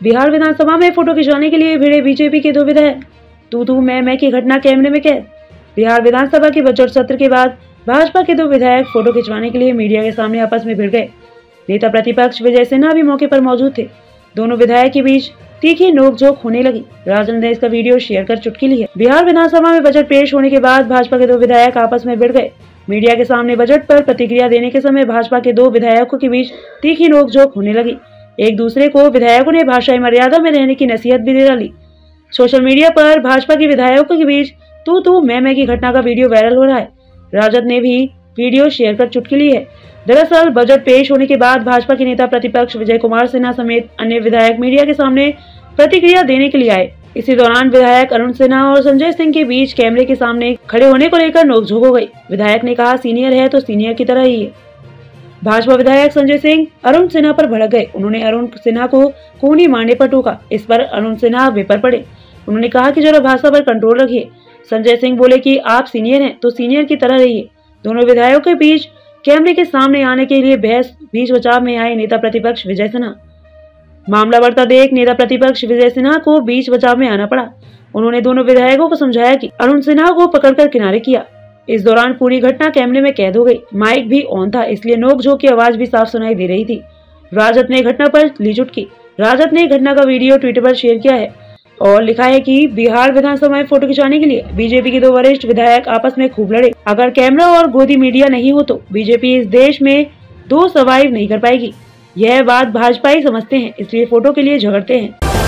बिहार विधानसभा में फ़ोटो खिंचवाने के लिए भिड़े बीजेपी के दो विधायक। तू तू मैं मैं की घटना कैमरे में कैद। बिहार विधानसभा के बजट सत्र के बाद भाजपा के दो विधायक फ़ोटो खिंचवाने के लिए मीडिया के सामने आपस में भिड़ गए। नेता प्रतिपक्ष विजय सिन्हा भी मौके पर मौजूद थे। दोनों विधायक के बीच तीखी नोकझोंक होने लगी। राजन ने इसका वीडियो शेयर कर चुटकी ली है। बिहार विधानसभा में बजट पेश होने के बाद भाजपा के दो विधायक आपस में भिड़ गए। मीडिया के सामने बजट पर प्रतिक्रिया देने के समय भाजपा के दो विधायकों के बीच तीखी नोकझोंक होने लगी। एक दूसरे को विधायकों ने भाषाई मर्यादा में रहने की नसीहत भी दे डाली। सोशल मीडिया पर भाजपा के विधायकों के बीच तू तू मैं मैं की घटना का वीडियो वायरल हो रहा है। राजद ने भी वीडियो शेयर कर चुटकी ली है। दरअसल बजट पेश होने के बाद भाजपा के नेता प्रतिपक्ष विजय कुमार सिन्हा समेत अन्य विधायक मीडिया के सामने प्रतिक्रिया देने के लिए आए। इसी दौरान विधायक अरुण सिन्हा और संजय सिंह के बीच कैमरे के सामने खड़े होने को लेकर नोकझोंक हो गई। विधायक ने कहा, सीनियर है तो सीनियर की तरह ही है। भाजपा विधायक संजय सिंह अरुण सिन्हा पर भड़क गए। उन्होंने अरुण सिन्हा को खूनी मारने पर टोका। इस पर अरुण सिन्हा बेपर पड़े। उन्होंने कहा कि जरा भाषा पर कंट्रोल रखिए। संजय सिंह बोले कि आप सीनियर हैं तो सीनियर की तरह रहिए। दोनों विधायकों के बीच कैमरे के सामने आने के लिए बहस, बीच बचाव में आए नेता प्रतिपक्ष विजय सिन्हा। मामला बढ़ता देख नेता प्रतिपक्ष विजय सिन्हा को बीच बचाव में आना पड़ा। उन्होंने दोनों विधायकों को समझाया कि अरुण सिन्हा को पकड़कर किनारे किया। इस दौरान पूरी घटना कैमरे में कैद हो गई। माइक भी ऑन था, इसलिए नोक झोंक की आवाज़ भी साफ़ सुनाई दे रही थी। राजद ने घटना पर ली चुटकी। राजद ने घटना का वीडियो ट्विटर पर शेयर किया है और लिखा है कि बिहार विधानसभा में फ़ोटो खिंचाने के लिए बीजेपी के दो वरिष्ठ विधायक आपस में खूब लड़े। अगर कैमरा और गोदी मीडिया नहीं हो तो बीजेपी इस देश में दो सर्वाइव नहीं कर पाएगी। यह बात भाजपा ही समझते हैं, इसलिए फ़ोटो के लिए झगड़ते हैं।